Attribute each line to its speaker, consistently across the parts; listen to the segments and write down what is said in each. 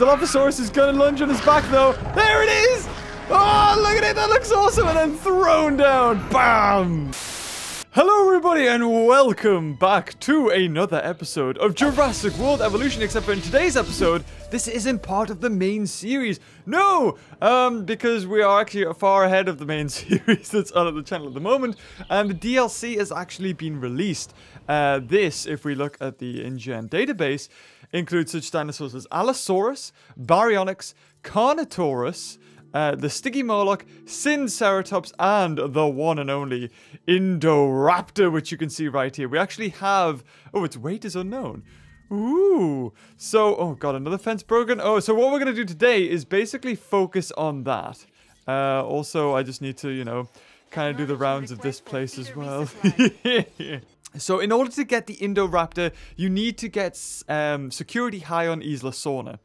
Speaker 1: Dilophosaurus is to lunge on his back, though. There it is! Oh, look at it. That looks awesome. And then thrown down. Bam! Hello everybody and welcome back to another episode of Jurassic World Evolution except for in today's episode this isn't part of the main series. No! Um, because we are actually far ahead of the main series that's on the channel at the moment and the DLC has actually been released. Uh, this, if we look at the InGen database, includes such dinosaurs as Allosaurus, Baryonyx, Carnotaurus, uh, the Stygimoloch, Sinoceratops, and the one and only Indoraptor, which you can see right here. We actually have... Oh, its weight is unknown. Ooh. So, oh god, another fence broken. Oh, so what we're going to do today is basically focus on that. Uh, also, I just need to, you know, kind of do the rounds of this place as well. So in order to get the Indoraptor, you need to get um, security high on Isla Sorna.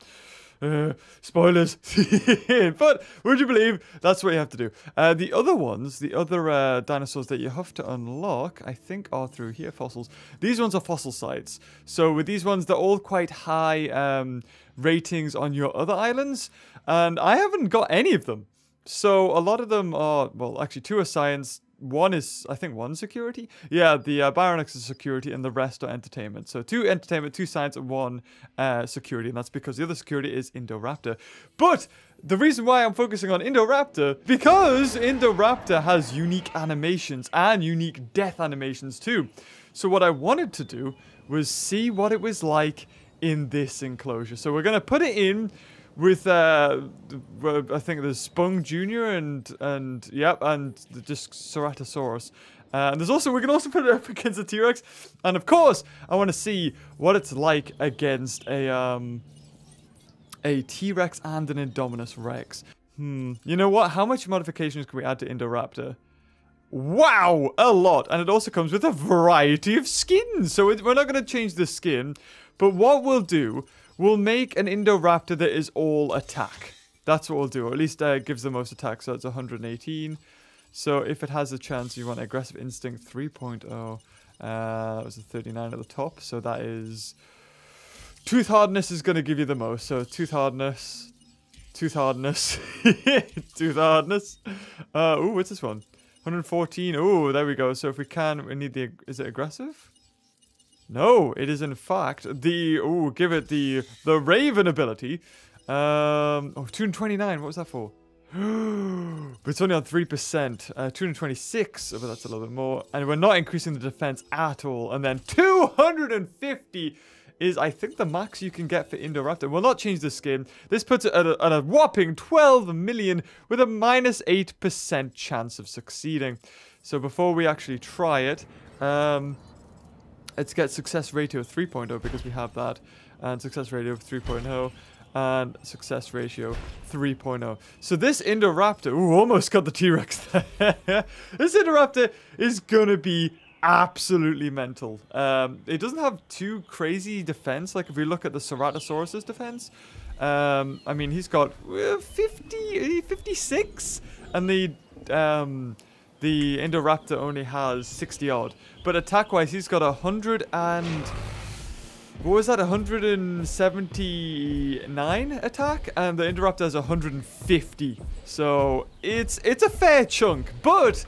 Speaker 1: Uh, spoilers. but would you believe that's what you have to do? Uh, the other ones, the other uh, dinosaurs that you have to unlock, I think are through here, fossils. These ones are fossil sites. So with these ones, they're all quite high um, ratings on your other islands. And I haven't got any of them. So a lot of them are, well, actually two are science, one is I think one security. Yeah, the uh, is security, and the rest are entertainment. So two entertainment, two science, and one uh, security, and that's because the other security is Indoraptor. But the reason why I'm focusing on Indoraptor because Indoraptor has unique animations and unique death animations too. So what I wanted to do was see what it was like in this enclosure. So we're gonna put it in with uh, I think there's Spung Junior and and yep and just Ceratosaurus. Uh, and there's also we can also put it up against a T-Rex, and of course I want to see what it's like against a um a T-Rex and an Indominus Rex. Hmm. You know what? How much modifications can we add to Indoraptor? Wow, a lot. And it also comes with a variety of skins. So it, we're not going to change the skin. But what we'll do We'll make an Indoraptor that is all attack. That's what we'll do. Or at least uh, gives the most attack, so it's 118. So if it has a chance, you want Aggressive Instinct 3.0. Uh, that was a 39 at the top, so that is... Tooth Hardness is going to give you the most. So Tooth Hardness, Tooth Hardness, Tooth Hardness. Uh, ooh, what's this one? 114. Oh, there we go. So if we can, we need the... Is it Aggressive? No, it is in fact the oh, give it the the Raven ability. Um, oh, 229. What was that for? but it's only on 3%. Uh, 226, but that's a little bit more. And we're not increasing the defense at all. And then 250 is, I think, the max you can get for Indoraptor. We'll not change the skin. This puts it at a, at a whopping 12 million with a minus 8% chance of succeeding. So before we actually try it, um, Let's get success ratio 3.0 because we have that. And success ratio 3.0 and success ratio 3.0. So this Indoraptor, ooh, almost got the T-Rex there. this Indoraptor is gonna be absolutely mental. Um, it doesn't have too crazy defense. Like if we look at the Ceratosaurus's defense, um, I mean, he's got uh, 50, 56, and the um, the Indoraptor only has 60 odd. But attack wise, he's got 100 and. What was that? 179 attack, and the Indoraptor has 150. So it's it's a fair chunk. But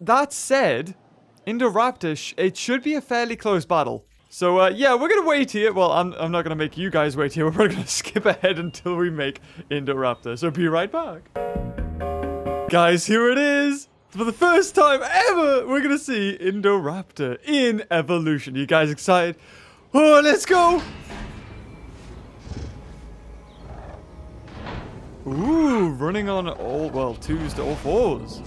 Speaker 1: that said, Indoraptor, sh it should be a fairly close battle. So uh, yeah, we're gonna wait here. Well, I'm I'm not gonna make you guys wait here. We're gonna skip ahead until we make Indoraptor. So be right back. Guys, here it is. For the first time ever, we're going to see Indoraptor in evolution. Are you guys excited? Oh, let's go. Ooh, running on all, well, twos to all fours.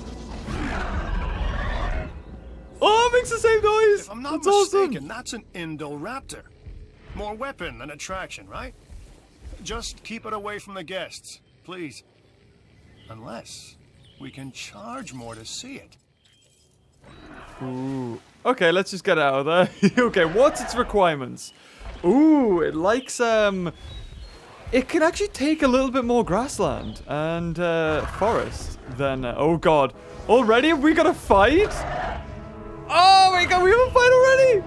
Speaker 1: Oh, it makes the same noise.
Speaker 2: If I'm not
Speaker 1: that's
Speaker 2: mistaken,
Speaker 1: awesome.
Speaker 2: that's an Indoraptor. More weapon than attraction, right? Just keep it away from the guests, please. Unless we can charge more to see it.
Speaker 1: Ooh. Okay, let's just get out of there. okay, what's its requirements? Ooh, it likes, um... It can actually take a little bit more grassland and uh, forest than... Uh, oh, God. Already? Have we got a fight? Oh, my God, we have a fight already!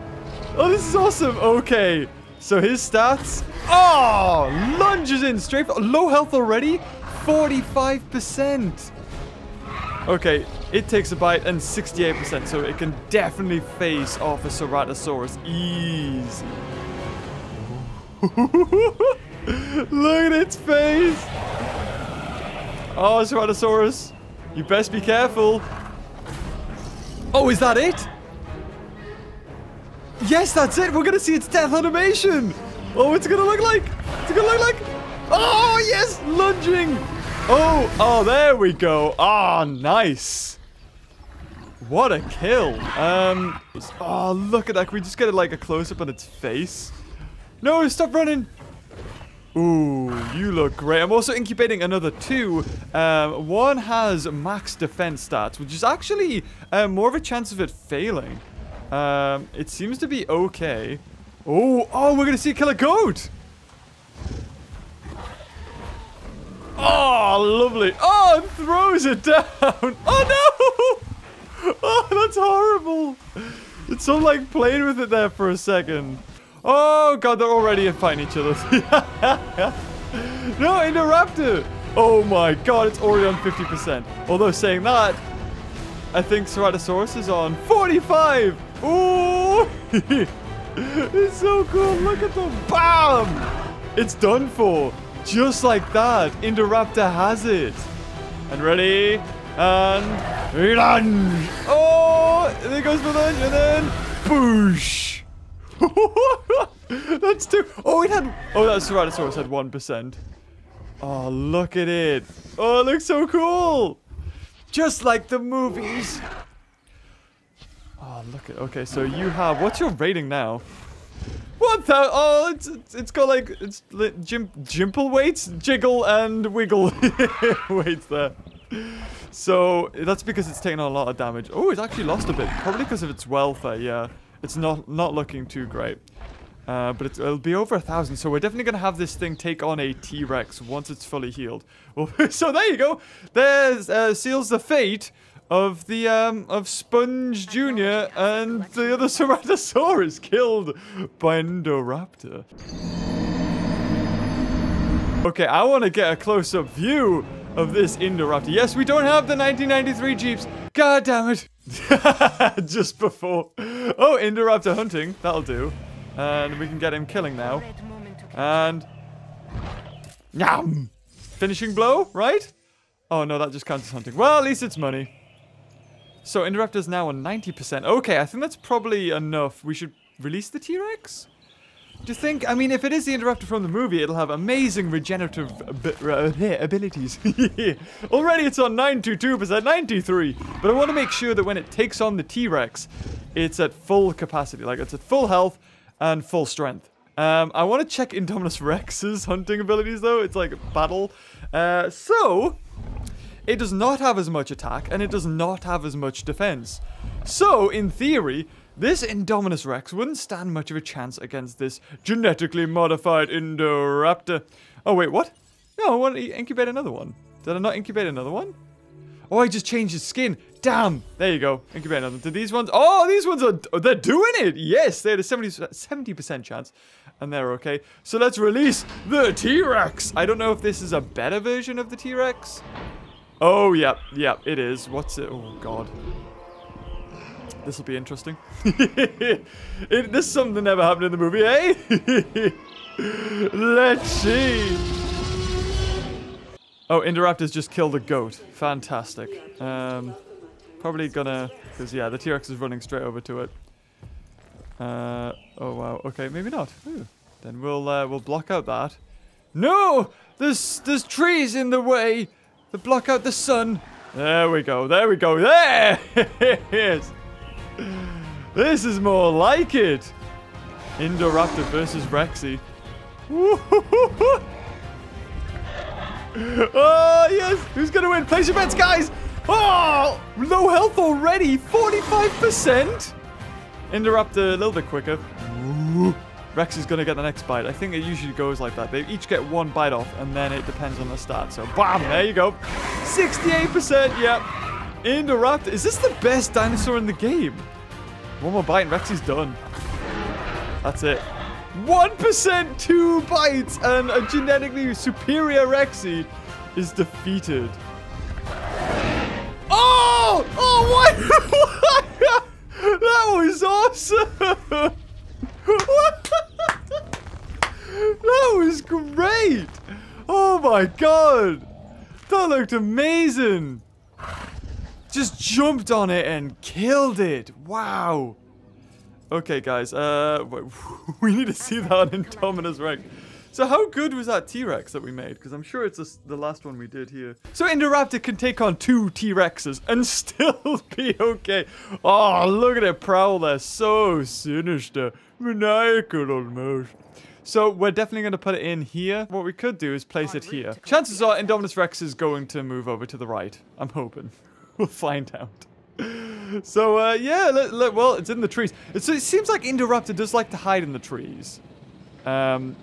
Speaker 1: Oh, this is awesome. Okay. So his stats. Oh, lunges in straight. Low health already. 45%. Okay, it takes a bite and 68%, so it can definitely face off a Ceratosaurus easy. Look at its face. Oh, Ceratosaurus, you best be careful. Oh, is that it? Yes, that's it. We're going to see its death animation. Oh, what's it going to look like? It's going to look like... Oh, yes, lunging. Oh, oh, there we go. Ah, oh, nice. What a kill. Um, oh, look at that. Can we just get like a close-up on its face? No, stop running. Ooh, you look great. I'm also incubating another two. Um, one has max defense stats, which is actually uh, more of a chance of it failing. Um, it seems to be okay. Oh, oh, we're going to see a killer goat. Oh, lovely. Oh, it throws it down. Oh, no. Oh, that's horrible. It's so like playing with it there for a second. Oh, God, they're already fighting each other. no, Indoraptor. Oh, my God, it's already on 50%. Although saying that, I think Ceratosaurus is on 45. Ooh. it's so cool. Look at them. Bam. It's done for. Just like that, Indoraptor has it. And ready, and lunge. Oh, there goes the lunge, and then boosh. That's two. Oh, it had. Oh, that Ceratosaurus had one percent. Oh, look at it. Oh, it looks so cool. Just like the movies. Oh, look at. Okay, so you have. What's your rating now? What the? Oh, it's, it's, got like, it's jim, jimple weights, jiggle and wiggle weights there. So that's because it's taken a lot of damage. Oh, it's actually lost a bit. Probably because of its welfare, yeah. It's not, not looking too great. Uh, but it'll be over a thousand, so we're definitely going to have this thing take on a T-Rex once it's fully healed. Well, so there you go. There's uh, seals the fate of the um of Sponge Jr. and the other Ceratosaurus killed by Indoraptor. Okay, I want to get a close-up view of this Indoraptor. Yes, we don't have the 1993 Jeeps. God damn it. Just before. Oh, Indoraptor hunting. That'll do. And we can get him killing now. And... Yum! Finishing blow, right? Oh no, that just counts as hunting. Well, at least it's money. So Indoraptor's now on 90%. Okay, I think that's probably enough. We should release the T-Rex? Do you think? I mean, if it is the Indoraptor from the movie, it'll have amazing regenerative abilities. Already it's on 92%, 93. But I want to make sure that when it takes on the T-Rex, it's at full capacity. Like, it's at full health and full strength. Um, I want to check Indominus Rex's hunting abilities, though. It's like battle. Uh, so, it does not have as much attack, and it does not have as much defense. So, in theory, this Indominus Rex wouldn't stand much of a chance against this genetically modified Indoraptor. Oh, wait, what? No, I want to incubate another one. Did I not incubate another one? Oh, I just changed his skin. Damn. There you go. Incubate another. Did these ones? Oh, these ones are, oh, they're doing it. Yes, they had a 70% chance. And they're okay. So let's release the T-Rex. I don't know if this is a better version of the T-Rex. Oh, yeah, yeah, it is. What's it? Oh, God. This will be interesting. it, this is something that never happened in the movie, eh? Let's see. Oh, Indoraptor's just killed a goat. Fantastic. Um, probably gonna... Because, yeah, the T-Rex is running straight over to it. Uh, oh, wow. Okay, maybe not. Ooh. Then we'll, uh, we'll block out that. No! There's, there's trees in the way! To block out the sun. There we go. There we go. There it is. This is more like it. Indoraptor versus Rexy. oh, yes. Who's going to win? Place your bets, guys. Oh, low health already. 45%. Indoraptor a little bit quicker. Rex is going to get the next bite. I think it usually goes like that. They each get one bite off, and then it depends on the start. So, bam, there you go. 68%, yep. Indoraptor. Is this the best dinosaur in the game? One more bite and Rex is done. That's it. 1% two bites and a genetically superior Rexy is defeated. Oh! Oh, what? that was awesome! that was great! Oh my god! That looked amazing! Just jumped on it and killed it! Wow! Okay, guys, uh, we need to see that on Indominus Rex. So how good was that T-Rex that we made? Because I'm sure it's the last one we did here. So Indoraptor can take on two T-Rexes and still be okay. Oh, look at it prowl there. So sinister. Maniacal almost. So we're definitely going to put it in here. What we could do is place it here. Chances are Indominus Rex is going to move over to the right. I'm hoping. We'll find out. So, uh, yeah, let, let, well, it's in the trees. It seems like Indoraptor does like to hide in the trees. Um,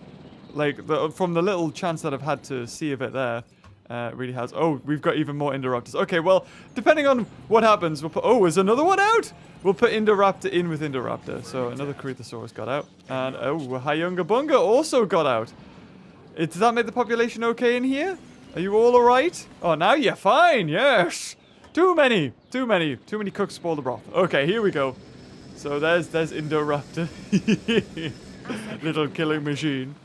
Speaker 1: like, the, from the little chance that I've had to see of it there, uh, really has. Oh, we've got even more Indoraptors. Okay, well, depending on what happens, we'll put... Oh, is another one out? We'll put Indoraptor in with Indoraptor. So another Corythosaurus got out. And, oh, Hyunga Bunga also got out. It, does that make the population okay in here? Are you all alright? Oh, now you're fine, yes. Too many, too many, too many cooks spoil the broth. Okay, here we go. So there's, there's Indoraptor. Little killing machine.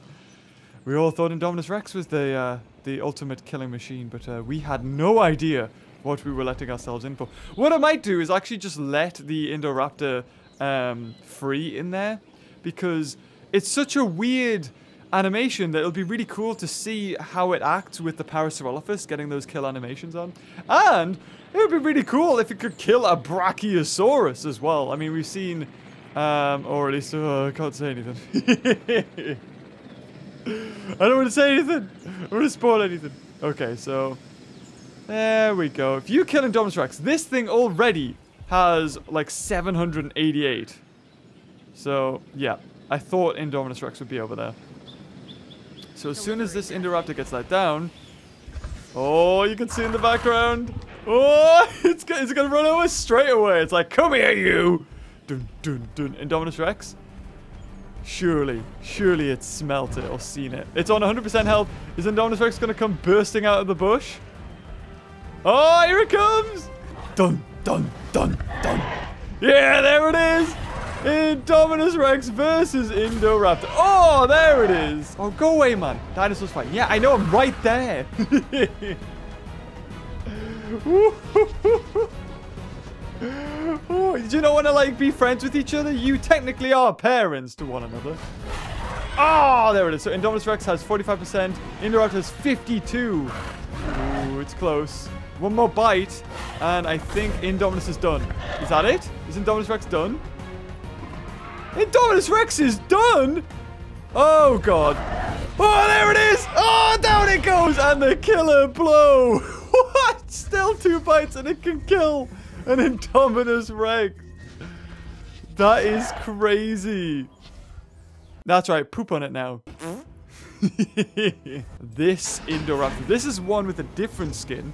Speaker 1: We all thought Indominus Rex was the uh, the ultimate killing machine, but uh, we had no idea what we were letting ourselves in for. What I might do is actually just let the Indoraptor um, free in there, because it's such a weird animation that it'll be really cool to see how it acts with the Parasaurolophus, getting those kill animations on. And it would be really cool if it could kill a Brachiosaurus as well. I mean, we've seen, um, or at least, oh, I can't say anything. I don't want to say anything. I don't want to spoil anything. Okay, so there we go. If you kill Indominus Rex, this thing already has like 788. So, yeah. I thought Indominus Rex would be over there. So as soon as this Indoraptor gets that down... Oh, you can see in the background. Oh, it's, it's going to run over straight away. It's like, come here, you. Dun, dun, dun. Indominus Rex. Surely, surely it's smelt it or seen it. It's on 100% health. Is Indominus Rex going to come bursting out of the bush? Oh, here it comes! Dun, dun, dun, dun. Yeah, there it is! Indominus Rex versus Indoraptor. Oh, there it is! Oh, go away, man. Dinosaurs fight. Yeah, I know, I'm right there. oh, do you not want to like be friends with each other? You technically are parents to one another. Oh, there it is. So Indominus Rex has 45%. Indoraptor has 52. Ooh, it's close. One more bite, and I think Indominus is done. Is that it? Is Indominus Rex done? Indominus Rex is done? Oh, God. Oh, there it is. Oh, down it goes. And the killer blow. what? Still two bites, and it can kill. An Indominus Rex. That is crazy. That's right, poop on it now. this Indoraptor. This is one with a different skin.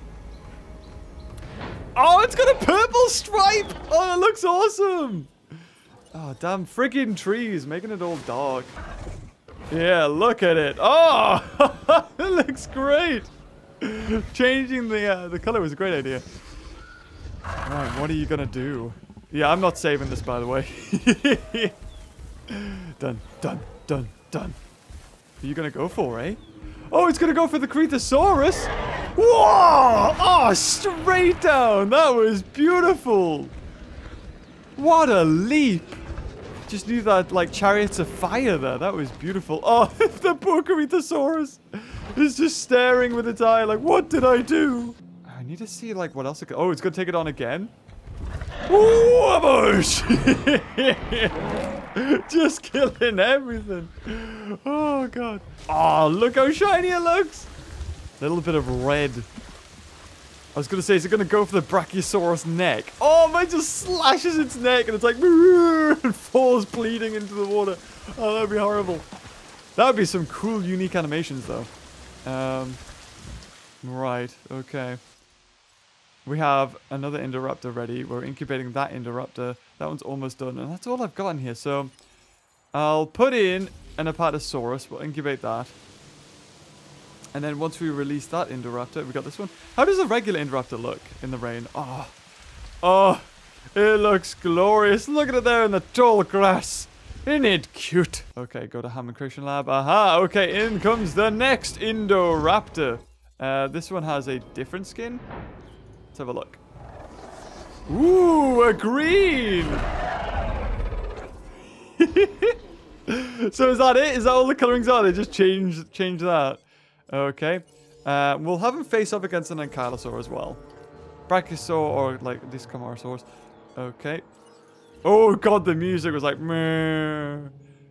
Speaker 1: Oh, it's got a purple stripe! Oh, it looks awesome! Oh, damn freaking trees, making it all dark. Yeah, look at it. Oh, it looks great. Changing the uh, the color was a great idea. Right, what are you gonna do? Yeah, I'm not saving this, by the way. done, done, done, done. Are you gonna go for, eh? Oh, it's gonna go for the Corythosaurus! Whoa! Oh, straight down! That was beautiful! What a leap! Just knew that, like, chariots of fire there. That was beautiful. Oh, the poor Corythosaurus is just staring with its eye like, what did I do? I need to see, like, what else it could... Oh, it's to take it on again? Whoosh! Just killing everything. Oh, God. Oh, look how shiny it looks. Little bit of red. I was to say, is it to go for the Brachiosaurus neck? Oh, man just slashes its neck and it's like, and falls bleeding into the water. Oh, that would be horrible. That would be some cool, unique animations, though. Um, right, okay. We have another Indoraptor ready. We're incubating that Indoraptor. That one's almost done. And that's all I've got in here. So I'll put in an Apatosaurus. We'll incubate that. And then once we release that Indoraptor, we got this one. How does a regular Indoraptor look in the rain? Oh, oh, it looks glorious. Look at it there in the tall grass. Isn't it cute? Okay, go to Hammond Creation Lab. Aha, okay, in comes the next Indoraptor. Uh, this one has a different skin. Let's have a look. Ooh, a green! so is that it? Is that all the colorings are? They just change change that. Okay. Uh, we'll have him face up against an Ankylosaur as well. Brachiosaur or like this Camarasaurus. Okay. Oh god, the music was like meh.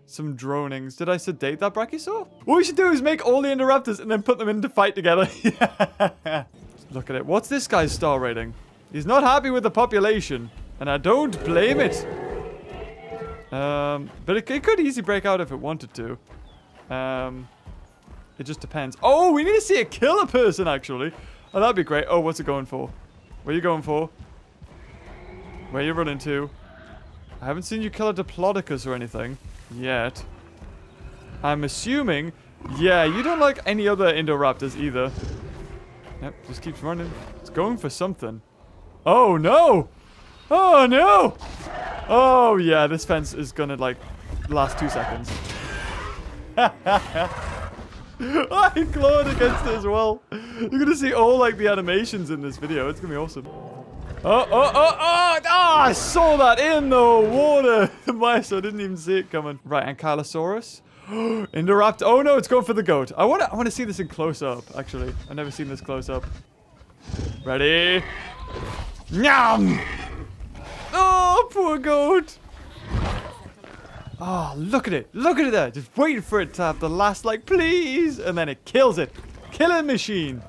Speaker 1: Some dronings. Did I sedate that Brachiosaur? What we should do is make all the Indoraptors and then put them into fight together. Look at it. What's this guy's star rating? He's not happy with the population. And I don't blame it. Um, but it, it could easily break out if it wanted to. Um, it just depends. Oh, we need to see a person, actually. Oh, that'd be great. Oh, what's it going for? Where you going for? Where you running to? I haven't seen you kill a Diplodocus or anything yet. I'm assuming... Yeah, you don't like any other Indoraptors either. Yep, just keeps running. It's going for something. Oh, no! Oh, no! Oh, yeah, this fence is gonna, like, last two seconds. I clawed against it as well. You're gonna see all, like, the animations in this video. It's gonna be awesome. Oh, oh, oh, oh! Oh, I saw that in the water! My so I didn't even see it coming. Right, Ankylosaurus. Indoraptor. Oh, no, it's going for the goat. I want to I wanna see this in close-up, actually. I've never seen this close-up. Ready? Nyam! Oh, poor goat. Oh, look at it. Look at it there. Just waiting for it to have the last, like, please. And then it kills it. Killing machine.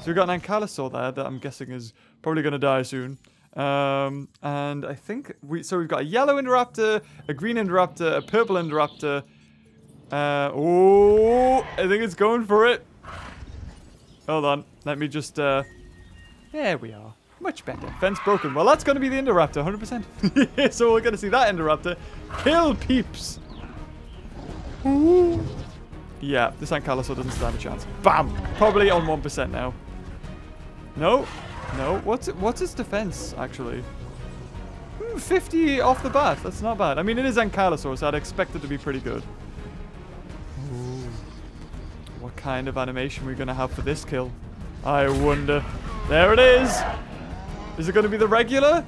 Speaker 1: So we've got an Ankylosaur there that I'm guessing is probably going to die soon. Um, and I think we, so we've got a yellow Indoraptor, a green Indoraptor, a purple Indoraptor. Uh, oh, I think it's going for it. Hold on. Let me just, uh, there we are. Much better. Fence broken. Well, that's going to be the Indoraptor, 100%. so we're going to see that Indoraptor kill peeps. Ooh. Yeah, this Ankylosaur doesn't stand a chance. Bam! Probably on 1% now. No. No. What's it, what's its defense, actually? Hmm, 50 off the bat. That's not bad. I mean, it is Ankylosaur, so I'd expect it to be pretty good. What kind of animation we're we going to have for this kill? I wonder. There it is! Is it going to be the regular?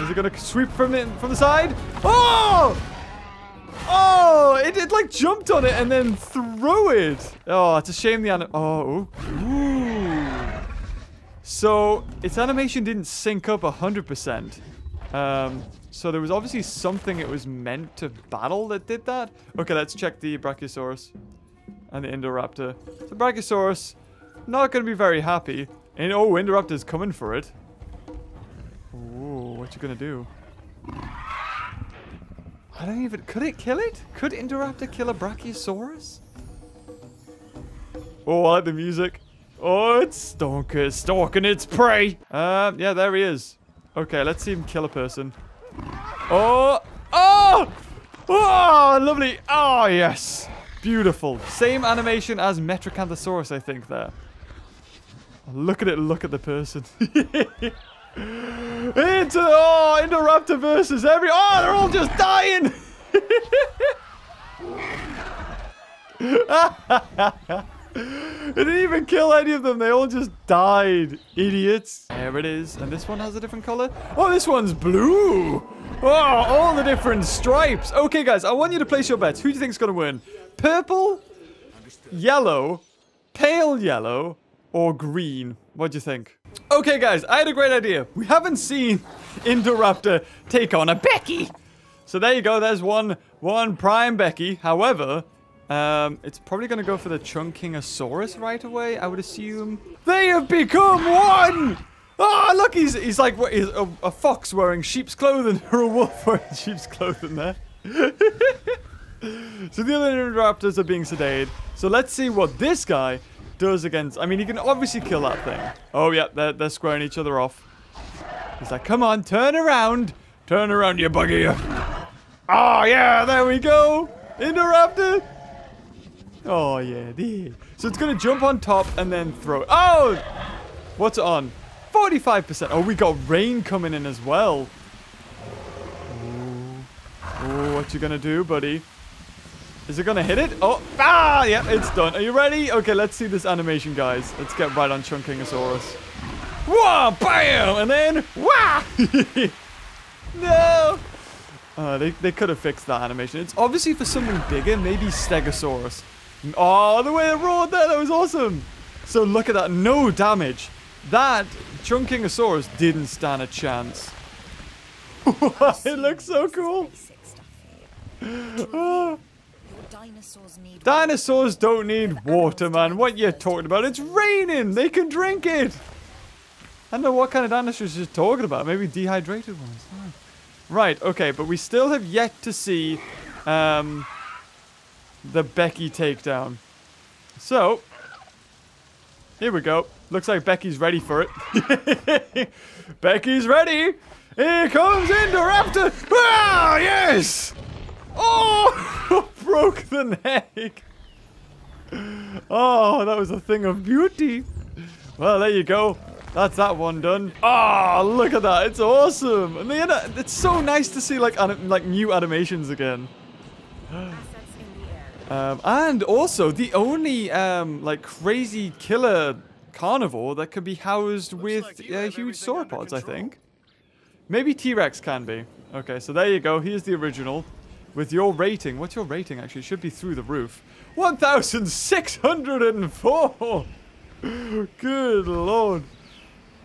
Speaker 1: Is it going to sweep from the, from the side? Oh! Oh! It, it like jumped on it and then threw it. Oh, it's a shame the anim- Oh. Ooh. So, its animation didn't sync up 100%. Um, so there was obviously something it was meant to battle that did that. Okay, let's check the Brachiosaurus and the Indoraptor. The Brachiosaurus, not going to be very happy. And oh, Indoraptor's coming for it. Ooh, what you gonna do? I don't even... Could it kill it? Could Indoraptor kill a Brachiosaurus? Oh, I like the music. Oh, it's stalker, stalking its prey. Um, yeah, there he is. Okay, let's see him kill a person. Oh! Oh! Oh, lovely. Oh, yes. Beautiful. Same animation as Metriacanthosaurus, I think, there. Look at it, look at the person. Into oh, Indoraptor versus every oh, they're all just dying. it didn't even kill any of them. They all just died. Idiots. There it is. And this one has a different color. Oh, this one's blue. Oh, all the different stripes. Okay, guys, I want you to place your bets. Who do you think is going to win? Purple, yellow, pale yellow, or green? What do you think? Okay, guys, I had a great idea. We haven't seen Indoraptor take on a Becky. So there you go. There's one, one prime Becky. However, um, it's probably going to go for the Chungkingosaurus right away, I would assume. They have become one! Oh, look, he's, he's like he's a, a fox wearing sheep's clothing, or a wolf wearing sheep's clothing there. so the other Indoraptors are being sedated. So let's see what this guy does against... I mean, he can obviously kill that thing. Oh, yeah, they're, they're squaring each other off. He's like, come on, turn around. Turn around, you buggy. Oh, ah, yeah, there we go. Indoraptor. Oh, yeah. So it's going to jump on top and then throw. Oh! What's on? 45%. Oh, we got rain coming in as well. Oh, what you going to do, buddy? Is it going to hit it? Oh, ah, yeah, it's done. Are you ready? Okay, let's see this animation, guys. Let's get right on Chungkingosaurus. Whoa, bam! And then, wah! no! Uh, they, they could have fixed that animation. It's obviously for something bigger, maybe Stegosaurus. Oh, the way it roared there, that was awesome. So look at that, no damage. That Chungkingosaurus didn't stand a chance. it looks so cool.
Speaker 3: Dinosaurs need
Speaker 1: Dinosaurs don't need water, man. What you talking about? It's raining. They can drink it. I don't know what kind of dinosaurs you're talking about. Maybe dehydrated ones. Oh. Right, okay, but we still have yet to see um, the Becky takedown. So, here we go. Looks like Becky's ready for it. Becky's ready. Here comes Indoraptor. Ah, yes. Oh, broke the neck. Oh, that was a thing of beauty. Well, there you go. That's that one done. Oh, look at that. It's awesome. And the, it's so nice to see like like new animations again. Um, and also the only um, like crazy killer carnivore that can be housed with
Speaker 2: like
Speaker 1: uh, huge sauropods, I think. Maybe T-Rex can be. Okay, so there you go. Here's the original. With your rating, what's your rating actually? It should be through the roof. 1,604! Good lord.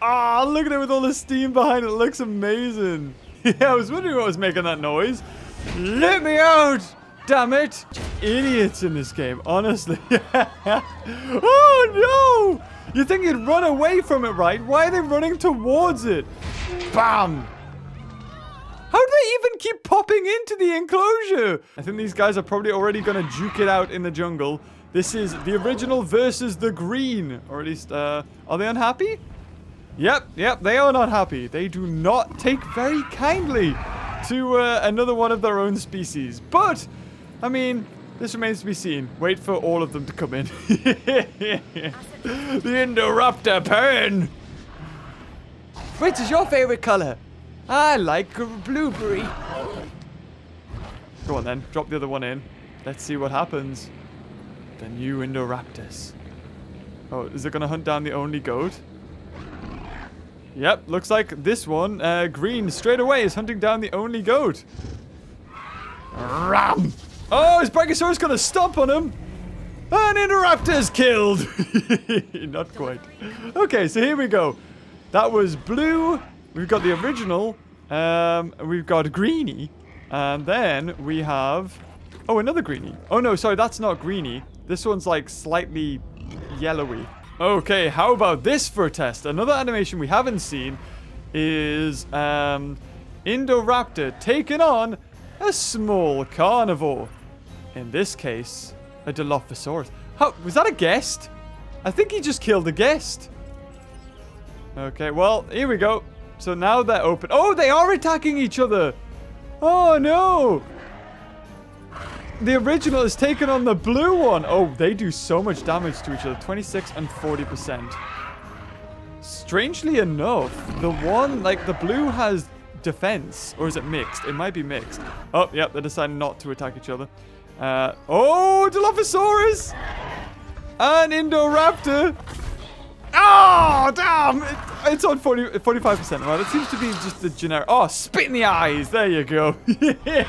Speaker 1: Ah, look at it with all the steam behind it. It looks amazing. yeah, I was wondering what was making that noise. Let me out! Damn it! Idiots in this game, honestly. oh no! You think you'd run away from it, right? Why are they running towards it? Bam! How do they even keep popping into the enclosure? I think these guys are probably already going to juke it out in the jungle. This is the original versus the green. Or at least, uh, are they unhappy? Yep, yep, they are not happy. They do not take very kindly to uh, another one of their own species. But, I mean, this remains to be seen. Wait for all of them to come in. the Indoraptor pen! Which is your favorite color? I like a blueberry. Go on then, drop the other one in. Let's see what happens. The new Indoraptors. Oh, is it going to hunt down the only goat? Yep, looks like this one, uh, green, straight away is hunting down the only goat. Ram! Oh, is Brachiosaurus going to stomp on him? An Indoraptor's killed! Not quite. Okay, so here we go. That was blue. We've got the original. Um, we've got Greeny. And then we have... Oh, another Greeny. Oh, no, sorry, that's not Greeny. This one's like slightly yellowy. Okay, how about this for a test? Another animation we haven't seen is um, Indoraptor taking on a small carnivore. In this case, a Dilophosaurus. How, was that a guest? I think he just killed a guest. Okay, well, here we go. So now they're open. Oh, they are attacking each other. Oh, no. The original is taking on the blue one. Oh, they do so much damage to each other. 26 and 40%. Strangely enough, the one, like, the blue has defense. Or is it mixed? It might be mixed. Oh, yep, they decided not to attack each other. Uh, oh, Dilophosaurus! An Indoraptor! Oh, damn! It, it's on 40, 45%. Right, it seems to be just the generic. Oh, spit in the eyes. There you go.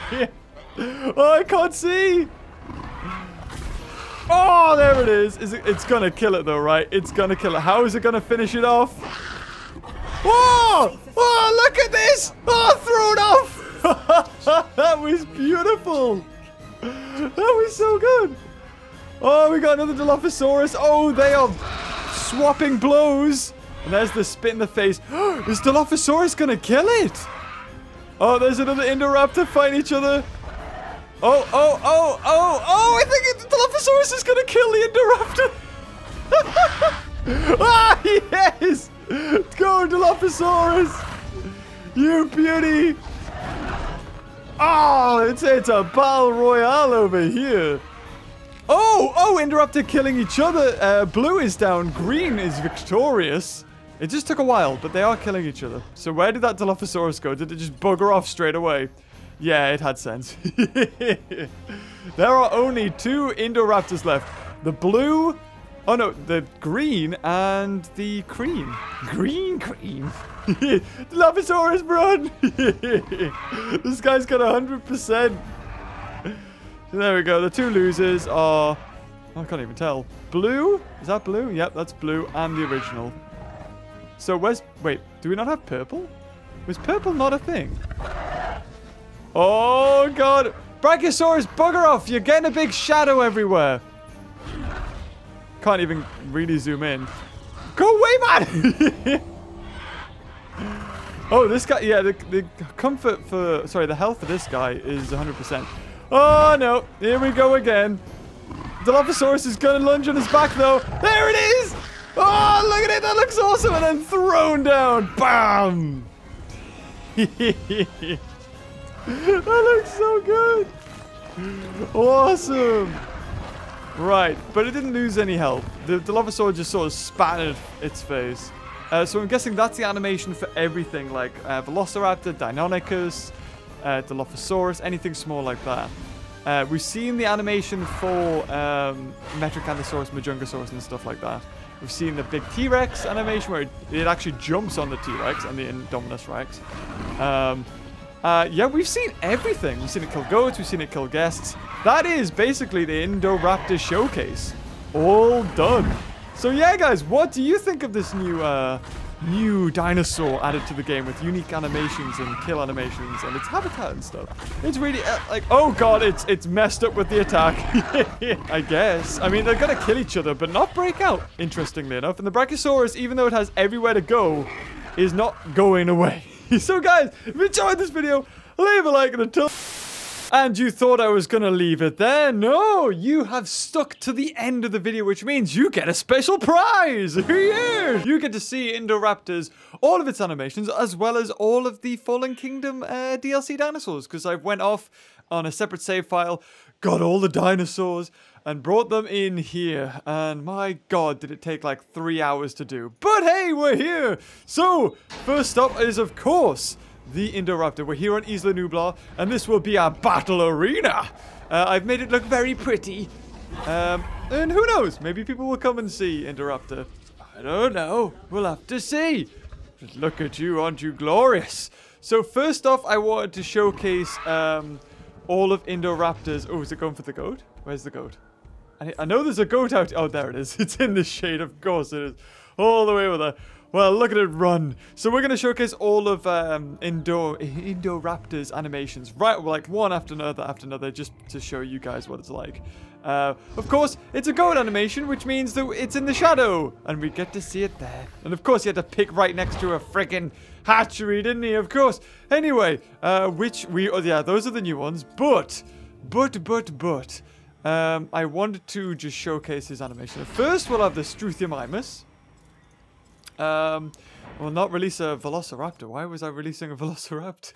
Speaker 1: oh, I can't see. Oh, there it is. is it, it's going to kill it, though, right? It's going to kill it. How is it going to finish it off? Whoa! Oh, look at this! Oh, throw it off! that was beautiful. That was so good. Oh, we got another Dilophosaurus. Oh, they are swapping blows. And there's the spit in the face. is Dilophosaurus going to kill it? Oh, there's another Indoraptor fighting each other. Oh, oh, oh, oh, oh, I think Dilophosaurus is going to kill the Indoraptor. ah, yes. Go, Dilophosaurus. You beauty. Oh, it's, it's a battle royale over here. Oh, oh, Indoraptor killing each other. Uh, blue is down. Green is victorious. It just took a while, but they are killing each other. So where did that Dilophosaurus go? Did it just bugger off straight away? Yeah, it had sense. there are only two Indoraptors left. The blue... Oh no, the green and the cream. Green cream. Dilophosaurus, run! this guy's got 100%. There we go. The two losers are... I can't even tell. Blue? Is that blue? Yep, that's blue and the original. So where's... Wait, do we not have purple? Was purple not a thing? Oh, God. Brachiosaurus, bugger off. You're getting a big shadow everywhere. Can't even really zoom in. Go away, man! oh, this guy... Yeah, the, the comfort for... Sorry, the health for this guy is 100%. Oh, no. Here we go again. Dilophosaurus is going to lunge on his back, though. There it is! Oh, look at it. That looks awesome. And then thrown down. Bam! that looks so good. Awesome. Right, but it didn't lose any health. The Dilophosaurus just sort of spattered its face. Uh, so I'm guessing that's the animation for everything, like uh, Velociraptor, Deinonychus, uh, Dilophosaurus, anything small like that. Uh, we've seen the animation for um, Metriacanthosaurus, Majungasaurus, and stuff like that. We've seen the big T-Rex animation where it, it, actually jumps on the T-Rex and the Indominus Rex. Um, uh, yeah, we've seen everything. We've seen it kill goats, we've seen it kill guests. That is basically the Indoraptor showcase. All done. So yeah, guys, what do you think of this new uh, new dinosaur added to the game with unique animations and kill animations and its habitat and stuff. It's really uh, like, oh god, it's it's messed up with the attack. I guess. I mean, they're gonna kill each other, but not break out. Interestingly enough, and the Brachiosaurus, even though it has everywhere to go, is not going away. so guys, if you enjoyed this video, leave a like and until. And you thought I was to leave it there? No, you have stuck to the end of the video, which means you get a special prize. yeah. You get to see Indoraptors, all of its animations, as well as all of the Fallen Kingdom uh, DLC dinosaurs, because I went off on a separate save file, got all the dinosaurs, and brought them in here. And my god, did it take like three hours to do. But hey, we're here! So, first up is, of course, the Indoraptor. We're here on Isla Nublar, and this will be our battle arena. Uh, I've made it look very pretty. Um, and who knows? Maybe people will come and see Indoraptor. I don't know. We'll have to see. Just look at you, aren't you glorious? So first off, I wanted to showcase um, all of Indoraptor's... Oh, is it going for the goat? Where's the goat? I, I know there's a goat out... Oh, there it is. It's in the shade, of course it is. All the way over there. Well, look at it run. So we're going to showcase all of um, Indo Indoraptor's animations, right, like one after another after another, just to show you guys what it's like. Uh, of course, it's a goat animation, which means that it's in the shadow, and we get to see it there. And of course, he had to pick right next to a freaking hatchery, didn't he? Of course. Anyway, uh, which we, oh yeah, those are the new ones, but, but, but, but, um, I wanted to just showcase his animation. First, we'll have the Struthiomimus. Um, well, not release a Velociraptor. Why was I releasing a Velociraptor?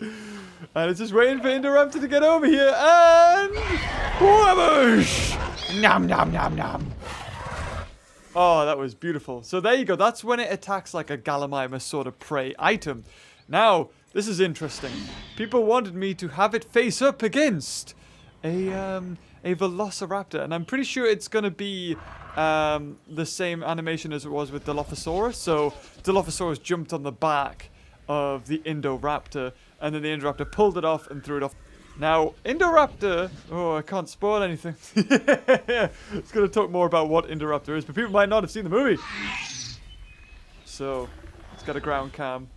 Speaker 1: and it's just waiting for Indoraptor to get over here. And... Whoosh! Nom, nom, nom, nom. Oh, that was beautiful. So there you go. That's when it attacks like a Gallimimus sort of prey item. Now, this is interesting. People wanted me to have it face up against a, um, a Velociraptor. And I'm pretty sure it's going to be um, the same animation as it was with Dilophosaurus. So Dilophosaurus jumped on the back of the Indoraptor, and then the Indoraptor pulled it off and threw it off. Now, Indoraptor... Oh, I can't spoil anything. it's going to talk more about what Indoraptor is, but people might not have seen the movie. So, it's got a ground cam.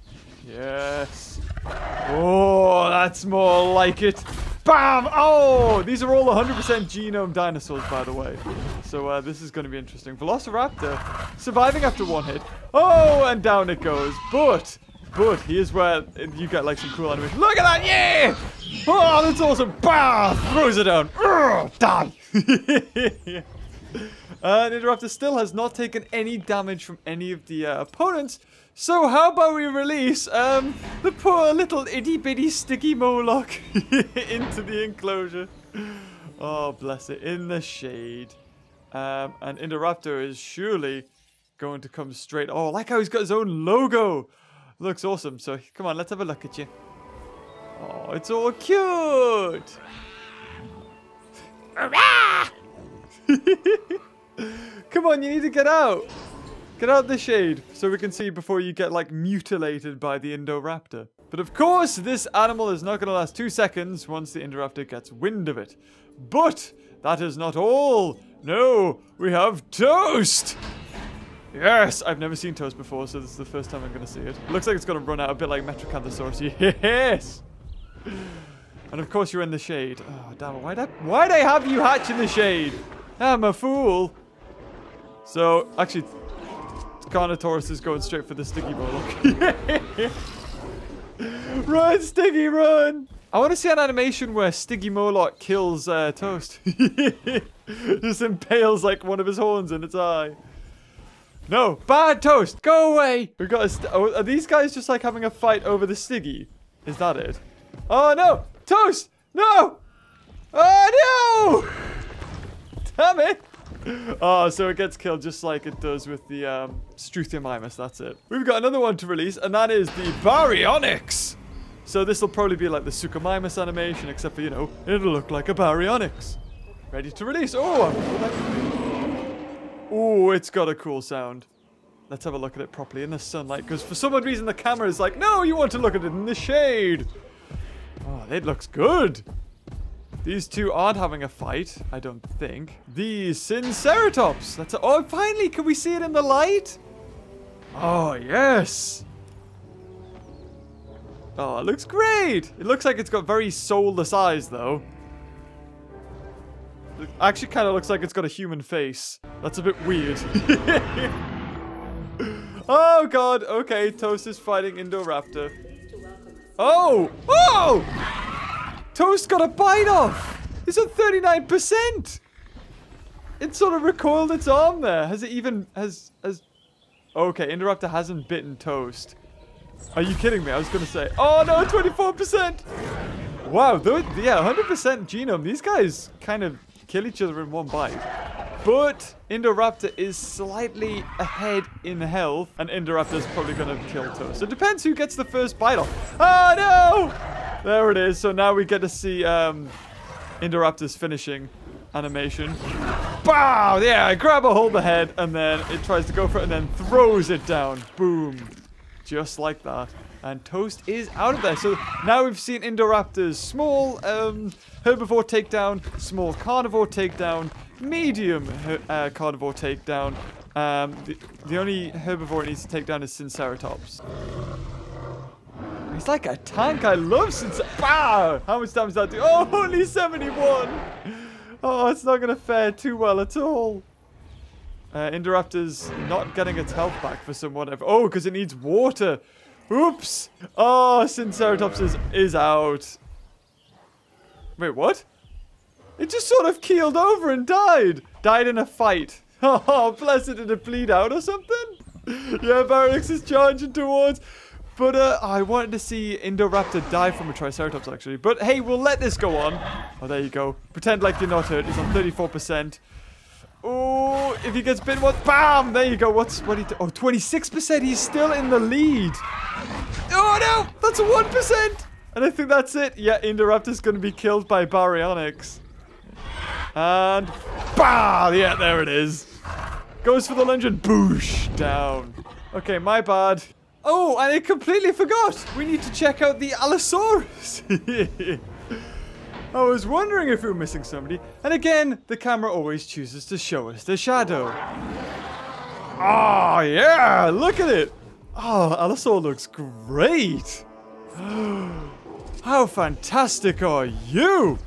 Speaker 1: Yes. Oh, that's more like it. Bam! Oh! These are all 100% genome dinosaurs, by the way. So uh, this is going to be interesting. Velociraptor surviving after one hit. Oh, and down it goes. But, but here's where you get like some cool animation. Look at that! Yeah! Oh, that's awesome! Bam! Throws it down. Urgh, die! Uh, Indoraptor still has not taken any damage from any of the uh, opponents. So how about we release um, the poor little itty bitty Stygimoloch into the enclosure. Oh, bless it. In the shade. Um, and Indoraptor is surely going to come straight. Oh, I like how he's got his own logo. Looks awesome. So come on, let's have a look at you. Oh, it's all cute. come on, you need to get out. Get out the shade so we can see before you get like mutilated by the Indoraptor. But of course, this animal is not going to last two seconds once the Indoraptor gets wind of it. But that is not all. No, we have toast. Yes, I've never seen toast before, so this is the first time I'm going to see it. Looks like it's going to run out a bit like Metriacanthosaurus. Yes. And of course you're in the shade. Oh, damn it. Why'd I, why'd I have you hatch in the shade? I'm a fool. So, actually, Carnotaurus is going straight for the Stygimoloch. run, Sticky, run! I want to see an animation where Stygimoloch kills uh, Toast. Just impales like one of his horns in its eye. No, bad Toast, go away! We got. A oh, are these guys just like having a fight over the Stiggy? Is that it? Oh no, Toast, no! Oh no! Damn it! Oh, so it gets killed just like it does with the um, Struthiomimus, that's it. We've got another one to release, and that is the Baryonyx! So this will probably be like the Suchomimus animation, except for, you know, it'll look like a Baryonyx. Ready to release. Oh, oh, it's got a cool sound. Let's have a look at it properly in the sunlight, because for some odd reason the camera is like, no, you want to look at it in the shade. Oh, it looks good. These two aren't having a fight, I don't think. The Sinoceratops. That's a oh, finally, can we see it in the light? Oh, yes. Oh, it looks great. It looks like it's got very soulless eyes, though. It actually kind of looks like it's got a human face. That's a bit weird. oh, God. Okay, Toast is fighting Indoraptor. Oh! Oh! Toast got a bite off. It's at 39%. It sort of recoiled its arm there. Has it even, has, has, okay, Indoraptor hasn't bitten Toast. Are you kidding me? I was going to say, oh no, 24%. Wow, yeah, 100% genome. These guys kind of kill each other in one bite. But Indoraptor is slightly ahead in health, and Indoraptor's probably going to kill Toast. So it depends who gets the first bite off. Oh no! There it is. So now we get to see um, Indoraptor's finishing animation. Bow! Yeah, I grab a hold of the head, and then it tries to go for it, and then throws it down. Boom. Just like that. And Toast is out of there. So now we've seen Indoraptor's small um, herbivore takedown, small carnivore takedown, medium uh, carnivore takedown. Um, the, the only herbivore it needs to take down is Sinoceratops. He's like a tank. I love since. Wow! How much damage does that do? Oh, only 71! Oh, it's not going to fare too well at all. Uh, Indoraptor's not getting its health back for some whatever. Oh, because it needs water. Oops. Oh, Sinoceratops is, is out. Wait, what? It just sort of keeled over and died. Died in a fight. Oh, blessed, did it bleed out or something? Yeah, Baryonyx is charging towards. But uh, I wanted to see Indoraptor die from a Triceratops, actually. But hey, we'll let this go on. Oh, there you go. Pretend like you're not hurt. He's on 34%. Oh, if he gets bitten, what? Bam! There you go. What's what he? Oh, 26%. He's still in the lead. Oh no, that's a 1%. And I think that's it. Yeah, Indoraptor's going to be killed by Baryonyx. And bah! Yeah, there it is. Goes for the lunge and boosh down. Okay, my bad. Oh, and I completely forgot. We need to check out the Allosaurus. I was wondering if we were missing somebody. And again, the camera always chooses to show us the shadow. Oh, yeah. Look at it. Oh, Allosaur looks great. How fantastic are you?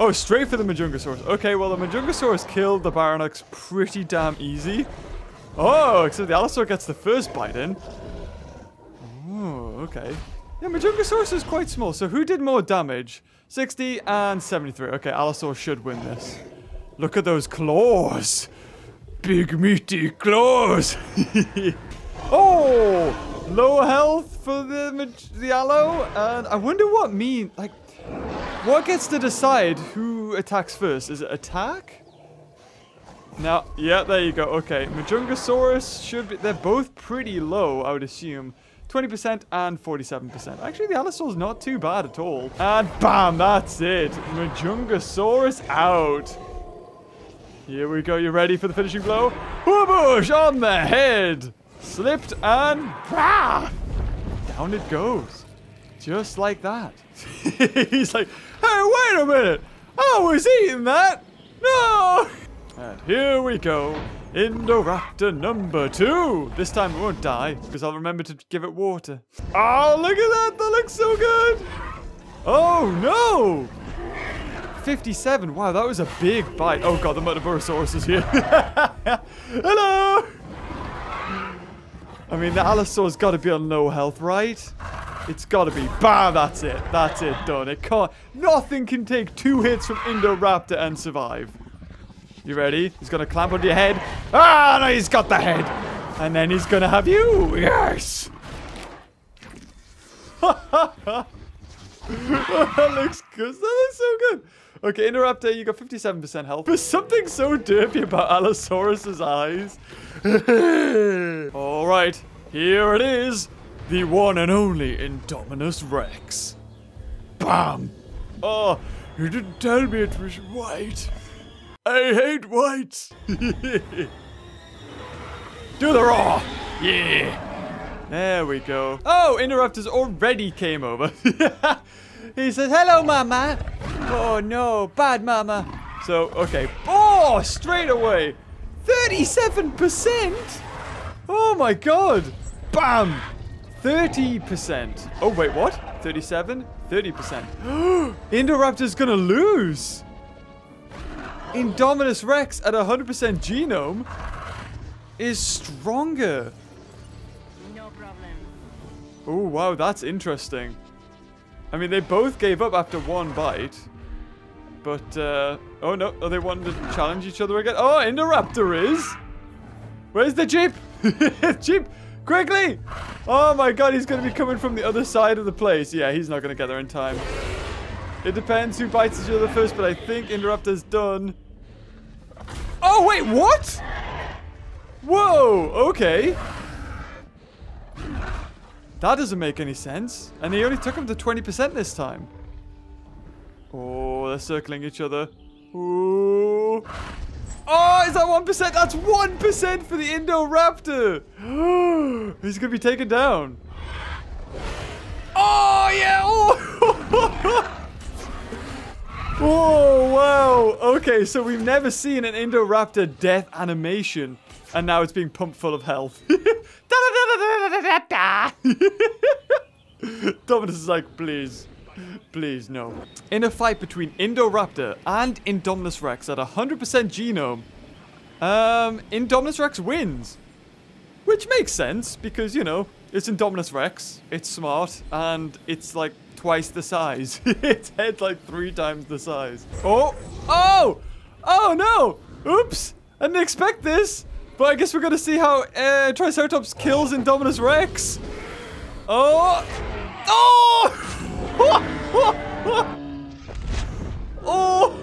Speaker 1: Oh, straight for the Majungasaurus. Okay, well, the Majungasaurus killed the Baryonyx pretty damn easy. Oh, except the Allosaur gets the first bite in. Oh, okay. Yeah, Majungasaurus is quite small, so who did more damage? 60 and 73. Okay, Allosaur should win this. Look at those claws. big meaty claws. oh, low health for the the aloe, and I wonder what mean like what gets to decide who attacks first? Is it attack? Now, yeah, there you go. Okay, Majungasaurus should be. They're both pretty low, I would assume. 20% and 47%. Actually, the Allosaur's not too bad at all. And bam, that's it. Majungasaurus out. Here we go. You ready for the finishing blow? Whoobush on the head. Slipped and bah! down it goes. Just like that. He's like, hey, wait a minute. I was eating that. No. And here we go. Indoraptor number two. This time it won't die because I'll remember to give it water. Oh, look at that. That looks so good. Oh, no. 57. Wow, that was a big bite. Oh, God, the Metaburosaurus is here. Hello. I mean, the Allosaur's got to be on low health, right? It's got to be. Bam, that's it. That's it, done. It can't. Nothing can take two hits from Indoraptor and survive. You ready? He's to clamp onto your head. Ah, no, he's got the head. And then he's to have you. Yes. that looks good. That looks so good. Okay, Indoraptor, you got 57% health. There's something so derpy about Allosaurus's eyes. All right, here it is. The one and only Indominus Rex. Bam! Oh, you didn't tell me it was white. I hate whites. Do the raw. Yeah. There we go. Oh, Indoraptor's already came over. he says, hello, mama. Oh, no, bad mama. So, okay. Oh, straight away. 37%? Oh, my God. Bam. 30%. Oh, wait, what? 37? 30%. Indoraptor's gonna lose. Indominus Rex at 100% genome is stronger.
Speaker 3: No problem.
Speaker 1: Oh, wow, that's interesting. I mean, they both gave up after one bite. But, uh... Oh, no. Oh, they wanted to challenge each other again. Oh, Indoraptor is! Where's the Jeep? Jeep! Quickly! Oh my god, he's going to be coming from the other side of the place. Yeah, he's not going to get there in time. It depends who bites each other first, but I think Indoraptor's done. Oh, wait, what? Whoa, okay. That doesn't make any sense. And he only took him to 20% this time. Oh, they're circling each other. Ooh. Oh, is that 1%? That's 1% for the Indoraptor. He's going to be taken down. Oh, yeah. Oh. oh, wow. Okay, so we've never seen an Indoraptor death animation. And now it's being pumped full of health. Dominus is like, please. Please, no. In a fight between Indoraptor and Indominus Rex at 100% genome, um, Indominus Rex wins. Which makes sense, because, you know, it's Indominus Rex, it's smart, and it's like twice the size. its head like three times the size. Oh! Oh! Oh no! Oops! I didn't expect this! But I guess we're gonna see how uh, Triceratops kills Indominus Rex. Oh! Oh! oh!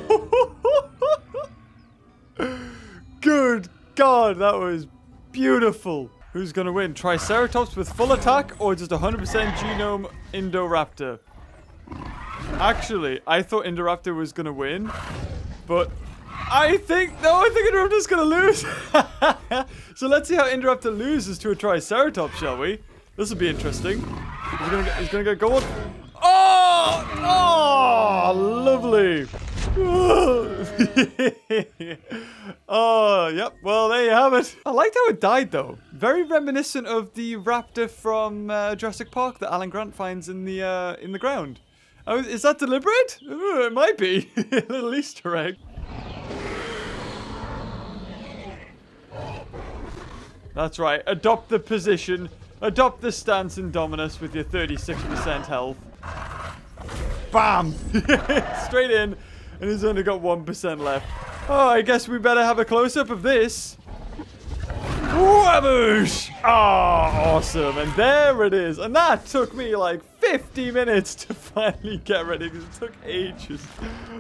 Speaker 1: Good God, that was beautiful. Who's gonna win? Triceratops with full attack or just 100% genome Indoraptor? Actually, I thought Indoraptor was gonna win, but I think, no, I think Indoraptor's gonna lose. so let's see how Indoraptor loses to a Triceratops, shall we? This will be interesting. He's gonna he's gonna get gold. Oh! Oh! Lovely! oh, yep. Well, there you have it. I liked how it died, though. Very reminiscent of the raptor from uh, Jurassic Park that Alan Grant finds in the uh, in the ground. Oh, is that deliberate? Ooh, it might be. A little Easter egg. That's right. Adopt the position. Adopt the stance Indominus with your 36% health. Bam! Straight in. And he's only got 1% left. Oh, I guess we better have a close-up of this. Waboosh! Oh, awesome. And there it is. And that took me like 50 minutes to finally get ready because it took ages.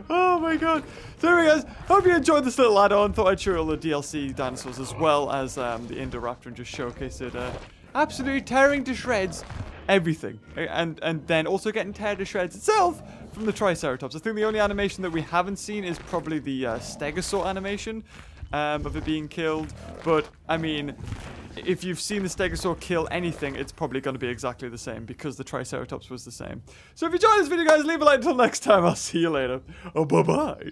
Speaker 1: Oh my god. So anyway guys, hope you enjoyed this little add-on. Thought I'd show you all the DLC dinosaurs as well as um, the Indoraptor and just showcase it. Uh, absolutely tearing to shreds everything. And, and then also getting teared to shreds itself from the Triceratops. I think the only animation that we haven't seen is probably the uh, Stegosaur animation um, of it being killed. But, I mean, if you've seen the Stegosaur kill anything, it's probably going to be exactly the same because the Triceratops was the same. So if you enjoyed this video, guys, leave a like until next time. I'll see you later. Oh, bye-bye.